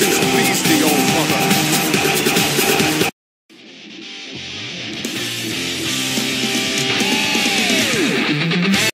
Ocean's Beast.